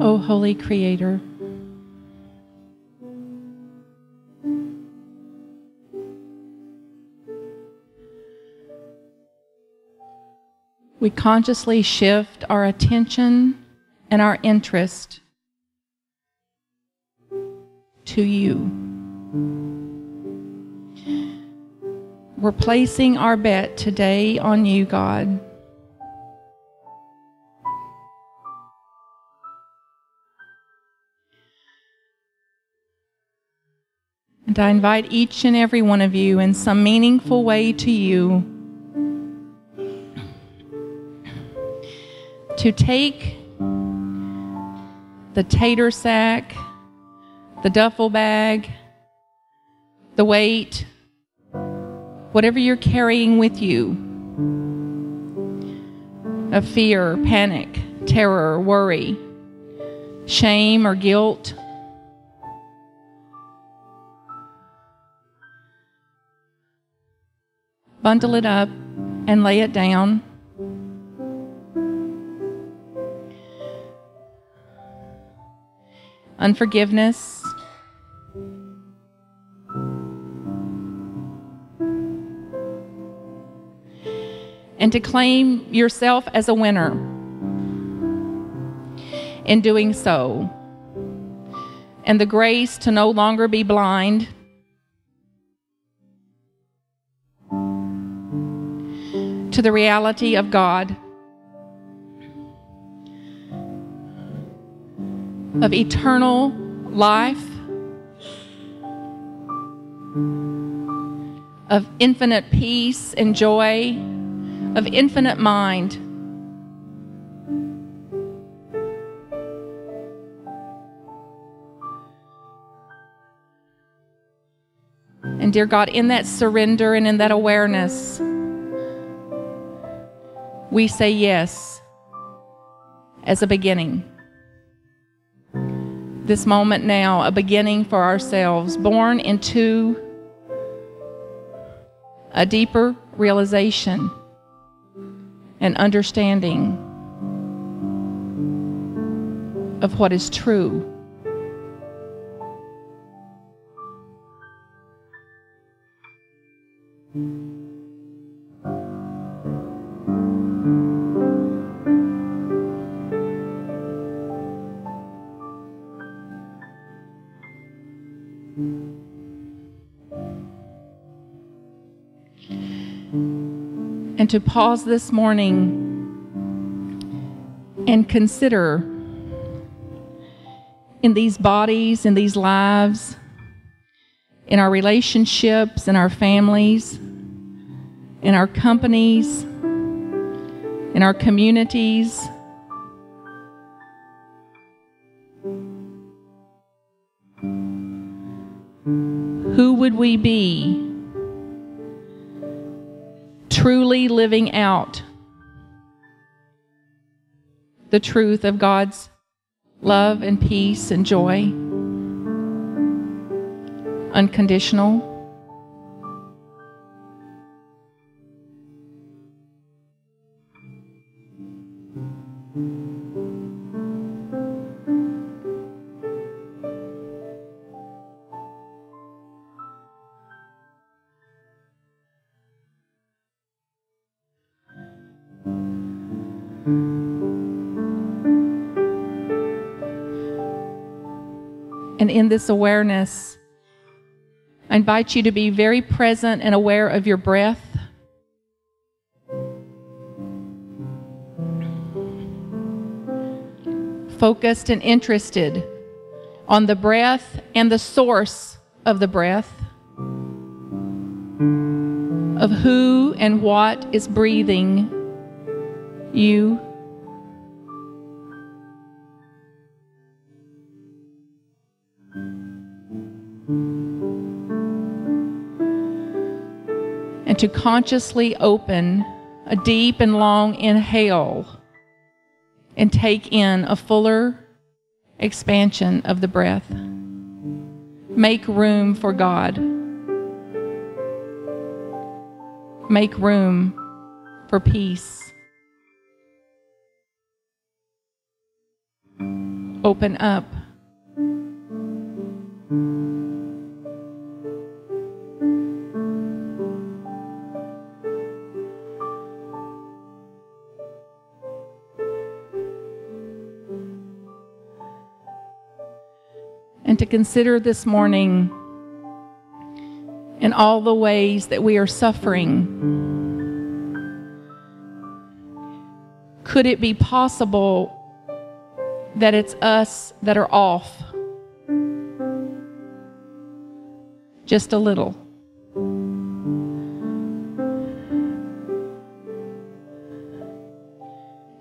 O Holy Creator. We consciously shift our attention and our interest to you. We're placing our bet today on you, God. And I invite each and every one of you in some meaningful way to you to take the tater sack, the duffel bag, the weight, whatever you're carrying with you of fear, panic, terror, worry, shame, or guilt. Bundle it up and lay it down. Unforgiveness. And to claim yourself as a winner in doing so. And the grace to no longer be blind the reality of God, of eternal life, of infinite peace and joy, of infinite mind. And dear God, in that surrender and in that awareness, we say yes as a beginning. This moment now, a beginning for ourselves, born into a deeper realization and understanding of what is true. To pause this morning and consider in these bodies, in these lives, in our relationships, in our families, in our companies, in our communities. Who would we be truly living out the truth of God's love and peace and joy? Unconditional. And in this awareness, I invite you to be very present and aware of your breath. Focused and interested on the breath and the source of the breath, of who and what is breathing you. and to consciously open a deep and long inhale and take in a fuller expansion of the breath. Make room for God. Make room for peace. Open up. And to consider this morning in all the ways that we are suffering. Could it be possible that it's us that are off? Just a little.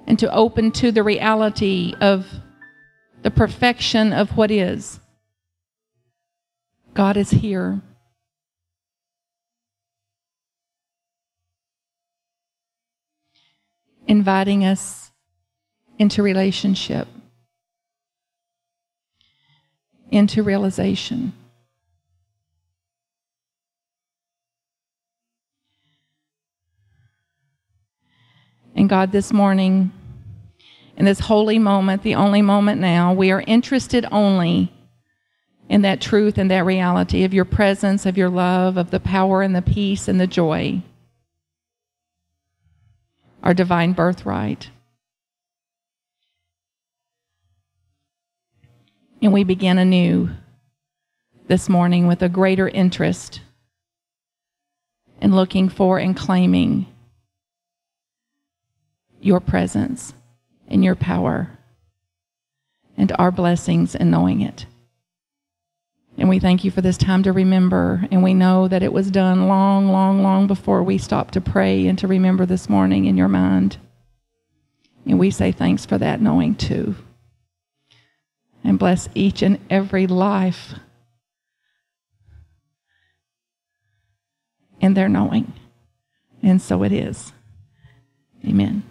And to open to the reality of the perfection of what is. God is here. Inviting us into relationship, into realization. And God, this morning, in this holy moment, the only moment now, we are interested only in that truth and that reality of your presence, of your love, of the power and the peace and the joy, our divine birthright. And we begin anew this morning with a greater interest in looking for and claiming your presence and your power and our blessings in knowing it. And we thank you for this time to remember. And we know that it was done long, long, long before we stopped to pray and to remember this morning in your mind. And we say thanks for that knowing too. And bless each and every life in their knowing. And so it is. Amen.